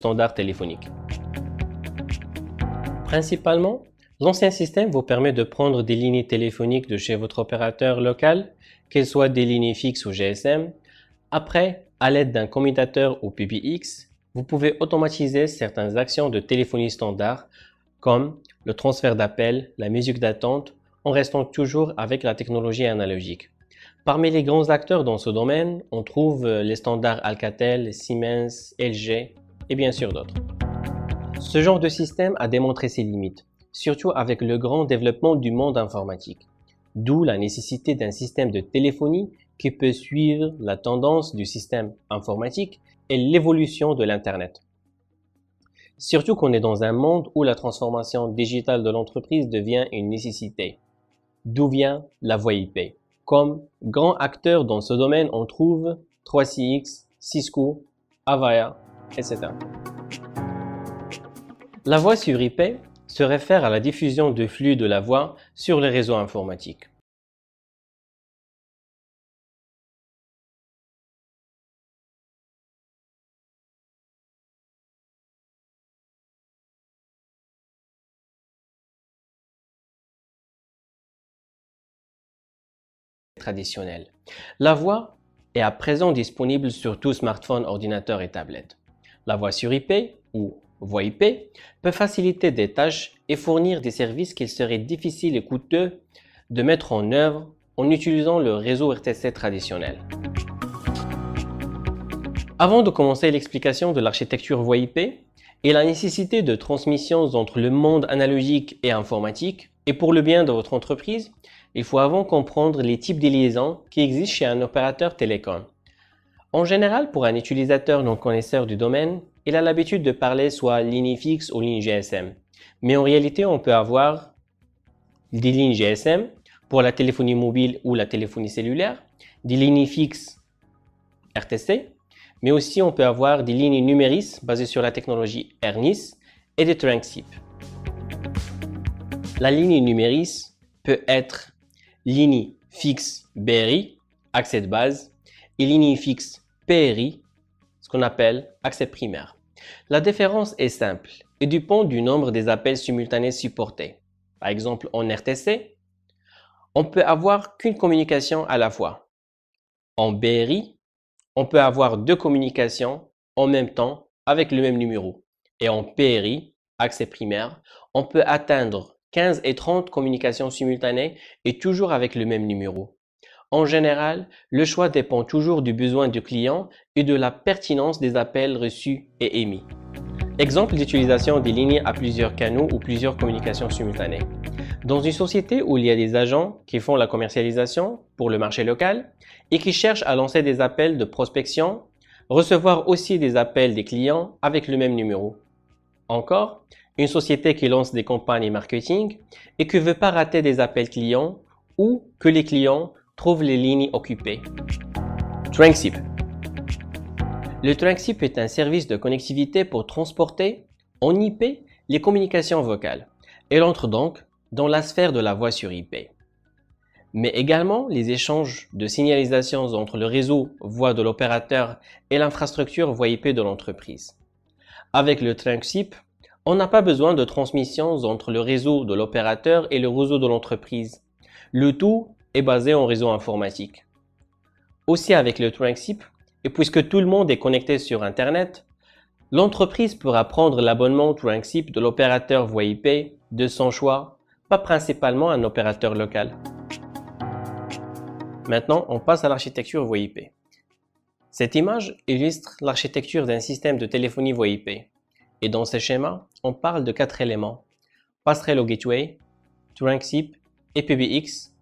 standard téléphonique. Principalement, l'ancien système vous permet de prendre des lignes téléphoniques de chez votre opérateur local, qu'elles soient des lignes fixes ou GSM. Après, à l'aide d'un commutateur ou PBX, vous pouvez automatiser certaines actions de téléphonie standard comme le transfert d'appels, la musique d'attente, en restant toujours avec la technologie analogique. Parmi les grands acteurs dans ce domaine, on trouve les standards Alcatel, Siemens, LG et bien sûr d'autres. Ce genre de système a démontré ses limites, surtout avec le grand développement du monde informatique, d'où la nécessité d'un système de téléphonie qui peut suivre la tendance du système informatique et l'évolution de l'Internet. Surtout qu'on est dans un monde où la transformation digitale de l'entreprise devient une nécessité. D'où vient la voie IP Comme grand acteur dans ce domaine, on trouve 3CX, Cisco, Avaya, La voix sur IP se réfère à la diffusion de flux de la voix sur les réseaux informatiques. La voix est à présent disponible sur tout smartphone, ordinateur et tablette. La voix sur IP ou voix IP peut faciliter des tâches et fournir des services qu'il serait difficile et coûteux de mettre en œuvre en utilisant le réseau RTC traditionnel. Avant de commencer l'explication de l'architecture voix IP et la nécessité de transmission entre le monde analogique et informatique, et pour le bien de votre entreprise, il faut avant comprendre les types de liaisons qui existent chez un opérateur télécom. En général, pour un utilisateur non connaisseur du domaine, il a l'habitude de parler soit ligne fixe ou ligne GSM. Mais en réalité, on peut avoir des lignes GSM pour la téléphonie mobile ou la téléphonie cellulaire, des lignes fixes RTC, mais aussi on peut avoir des lignes numéris basées sur la technologie ERNIS et des trunk SIP. La ligne numéris peut être ligne fixe BRI, accès de base, et ligne fixe PRI, ce qu'on appelle accès primaire. La différence est simple et dépend du nombre des appels simultanés supportés. Par exemple, en RTC, on peut avoir qu'une communication à la fois. En BRI, on peut avoir deux communications en même temps avec le même numéro. Et en PRI, accès primaire, on peut atteindre 15 et 30 communications simultanées et toujours avec le même numéro. En général, le choix dépend toujours du besoin du client et de la pertinence des appels reçus et émis. Exemple d'utilisation des lignes à plusieurs canaux ou plusieurs communications simultanées. Dans une société où il y a des agents qui font la commercialisation pour le marché local et qui cherchent à lancer des appels de prospection, recevoir aussi des appels des clients avec le même numéro. Encore, une société qui lance des campagnes marketing et qui ne veut pas rater des appels clients ou que les clients Trouve les lignes occupées. Le TrankSip est un service de connectivité pour transporter en IP les communications vocales. Elle entre donc dans la sphère de la voix sur IP. Mais également les échanges de signalisations entre le réseau voix de l'opérateur et l'infrastructure voix IP de l'entreprise. Avec le TrankSip, on n'a pas besoin de transmissions entre le réseau de l'opérateur et le réseau de l'entreprise. Le tout basé en réseau informatique. Aussi avec le TrankSip, et puisque tout le monde est connecté sur Internet, l'entreprise pourra prendre l'abonnement TrankSip de l'opérateur voix IP de son choix, pas principalement un opérateur local. Maintenant, on passe à l'architecture voix IP. Cette image illustre l'architecture d'un système de téléphonie voix IP. Et dans ce schéma, on parle de quatre éléments. Passerelle au gateway, TrankSip et PBX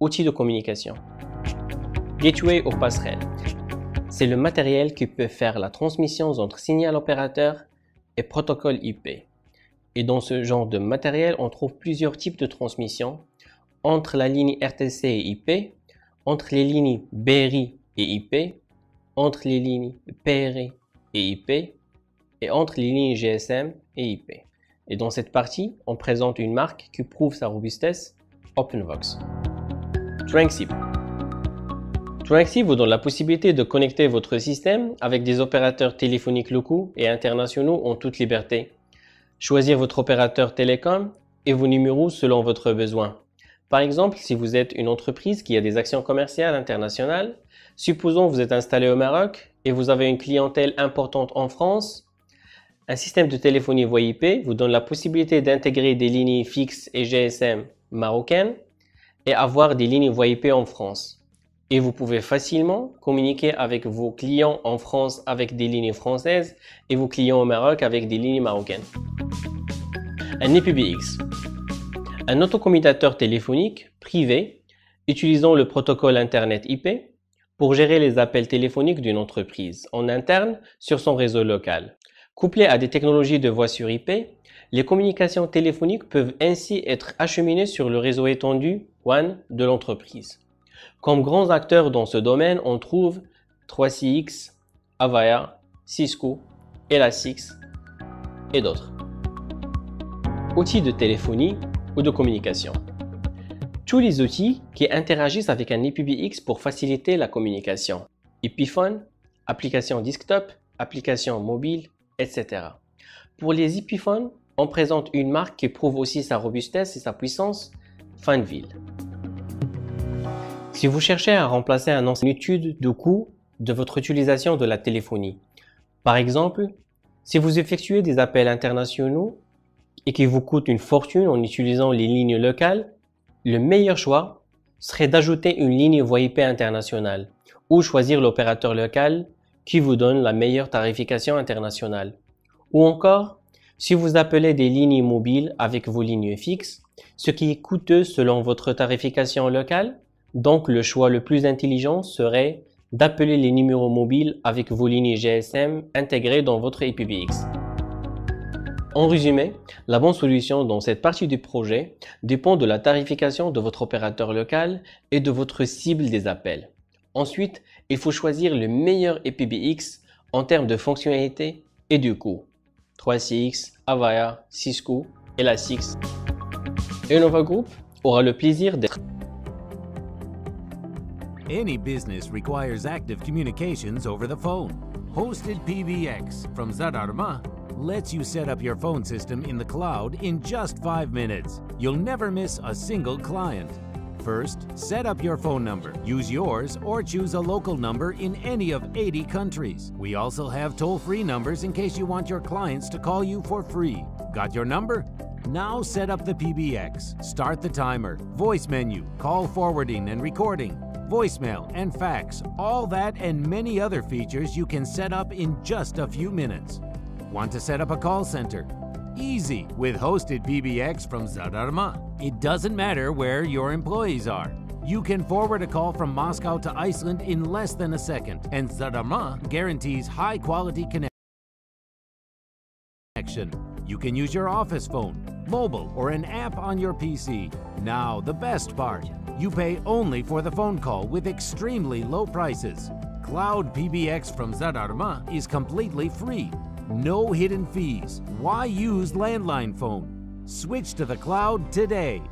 Outils de communication. Gateway ou passerelle. C'est le matériel qui peut faire la transmission entre signal opérateur et protocole IP. Et dans ce genre de matériel, on trouve plusieurs types de transmission entre la ligne RTC et IP, entre les lignes BRI et IP, entre les lignes PRI et IP, et entre les lignes GSM et IP. Et dans cette partie, on présente une marque qui prouve sa robustesse, OpenVox. TrankSip. Trinaxi vous donne la possibilité de connecter votre système avec des opérateurs téléphoniques locaux et internationaux en toute liberté. Choisir votre opérateur télécom et vos numéros selon votre besoin. Par exemple, si vous êtes une entreprise qui a des actions commerciales internationales, supposons vous êtes installé au Maroc et vous avez une clientèle importante en France, un système de téléphonie voix IP vous donne la possibilité d'intégrer des lignes fixes et GSM marocaines et avoir des lignes voix IP en France et vous pouvez facilement communiquer avec vos clients en France avec des lignes françaises et vos clients au Maroc avec des lignes marocaines. Un IPBX. Un autocommutateur téléphonique privé utilisant le protocole Internet IP pour gérer les appels téléphoniques d'une entreprise en interne sur son réseau local. Couplé à des technologies de voix sur IP, les communications téléphoniques peuvent ainsi être acheminées sur le réseau étendu WAN de l'entreprise. Comme grands acteurs dans ce domaine, on trouve 3CX, Avaya, Cisco, Elasix et d'autres. Outils de téléphonie ou de communication. Tous les outils qui interagissent avec un IPBX pour faciliter la communication. IPphone, application desktop, application mobile, etc. Pour les IPphones, on présente une marque qui prouve aussi sa robustesse et sa puissance, Fanville. Si vous cherchez à remplacer un ancien étude de coût de votre utilisation de la téléphonie, par exemple, si vous effectuez des appels internationaux et qui vous coûtent une fortune en utilisant les lignes locales, le meilleur choix serait d'ajouter une ligne voix IP internationale ou choisir l'opérateur local qui vous donne la meilleure tarification internationale. Ou encore, si vous appelez des lignes mobiles avec vos lignes fixes, ce qui est coûteux selon votre tarification locale, donc le choix le plus intelligent serait d'appeler les numéros mobiles avec vos lignes GSM intégrées dans votre IPBX. En résumé, la bonne solution dans cette partie du projet dépend de la tarification de votre opérateur local et de votre cible des appels. Ensuite, il faut choisir le meilleur IPBX en termes de fonctionnalité et de coût. 3CX, Avaya, Cisco, Elasix. Nova Group aura le plaisir d'être Any business requires active communications over the phone. Hosted PBX from Zadarma lets you set up your phone system in the cloud in just five minutes. You'll never miss a single client. First, set up your phone number. Use yours or choose a local number in any of 80 countries. We also have toll-free numbers in case you want your clients to call you for free. Got your number? Now set up the PBX. Start the timer, voice menu, call forwarding and recording, voicemail, and fax. All that and many other features you can set up in just a few minutes. Want to set up a call center? Easy with hosted PBX from Zadarma. It doesn't matter where your employees are. You can forward a call from Moscow to Iceland in less than a second, and Zadarma guarantees high quality connection. You can use your office phone, mobile, or an app on your PC. Now, the best part you pay only for the phone call with extremely low prices. Cloud PBX from Zadarma is completely free. No hidden fees. Why use landline phone? Switch to the cloud today.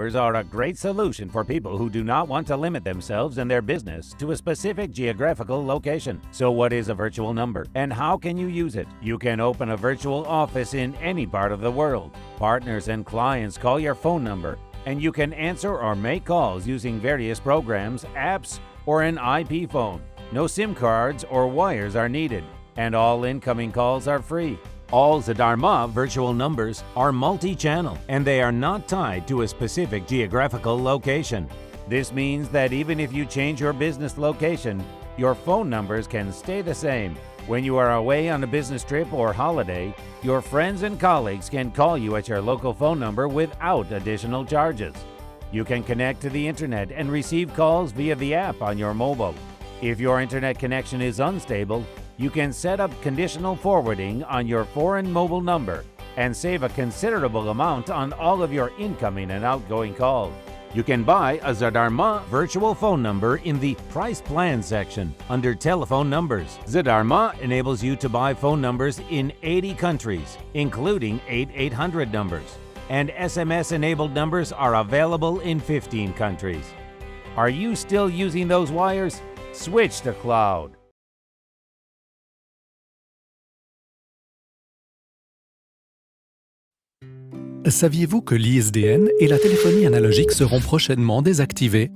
Numbers are a great solution for people who do not want to limit themselves and their business to a specific geographical location. So what is a virtual number and how can you use it? You can open a virtual office in any part of the world. Partners and clients call your phone number and you can answer or make calls using various programs, apps, or an IP phone. No SIM cards or wires are needed, and all incoming calls are free. All Zadarma virtual numbers are multi-channel, and they are not tied to a specific geographical location. This means that even if you change your business location, your phone numbers can stay the same. When you are away on a business trip or holiday, your friends and colleagues can call you at your local phone number without additional charges. You can connect to the internet and receive calls via the app on your mobile. If your internet connection is unstable, you can set up conditional forwarding on your foreign mobile number and save a considerable amount on all of your incoming and outgoing calls. You can buy a Zadarma virtual phone number in the Price Plan section under Telephone Numbers. Zadarma enables you to buy phone numbers in 80 countries, including 8 800 numbers, and SMS enabled numbers are available in 15 countries. Are you still using those wires? Switch to cloud. Saviez-vous que l'ISDN et la téléphonie analogique seront prochainement désactivées?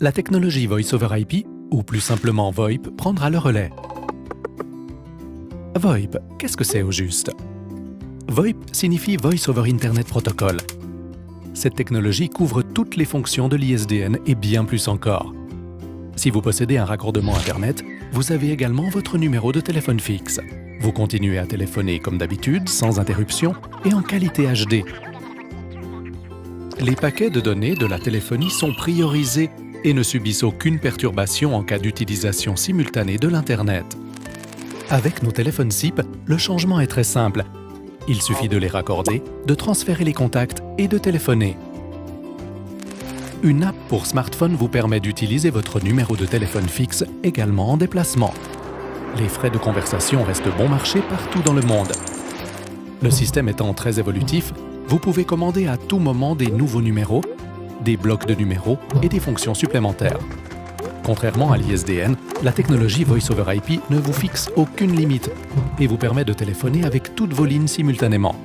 La technologie Voice over IP, ou plus simplement VoIP, prendra le relais. VoIP, qu'est-ce que c'est au juste? VoIP signifie Voice over Internet Protocol. Cette technologie couvre toutes les fonctions de l'ISDN et bien plus encore. Si vous possédez un raccordement Internet, vous avez également votre numéro de téléphone fixe. Vous continuez à téléphoner comme d'habitude, sans interruption et en qualité HD. Les paquets de données de la téléphonie sont priorisés et ne subissent aucune perturbation en cas d'utilisation simultanée de l'Internet. Avec nos téléphones SIP, le changement est très simple. Il suffit de les raccorder, de transférer les contacts et de téléphoner. Une app pour smartphone vous permet d'utiliser votre numéro de téléphone fixe également en déplacement les frais de conversation restent bon marché partout dans le monde. Le système étant très évolutif, vous pouvez commander à tout moment des nouveaux numéros, des blocs de numéros et des fonctions supplémentaires. Contrairement à l'ISDN, la technologie Voice over IP ne vous fixe aucune limite et vous permet de téléphoner avec toutes vos lignes simultanément.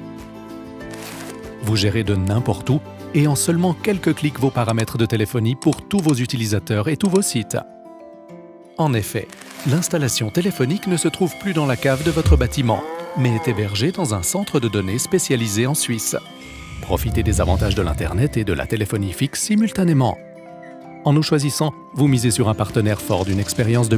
Vous gérez de n'importe où et en seulement quelques clics vos paramètres de téléphonie pour tous vos utilisateurs et tous vos sites. En effet, l'installation téléphonique ne se trouve plus dans la cave de votre bâtiment, mais est hébergée dans un centre de données spécialisé en Suisse. Profitez des avantages de l'Internet et de la téléphonie fixe simultanément. En nous choisissant, vous misez sur un partenaire fort d'une expérience de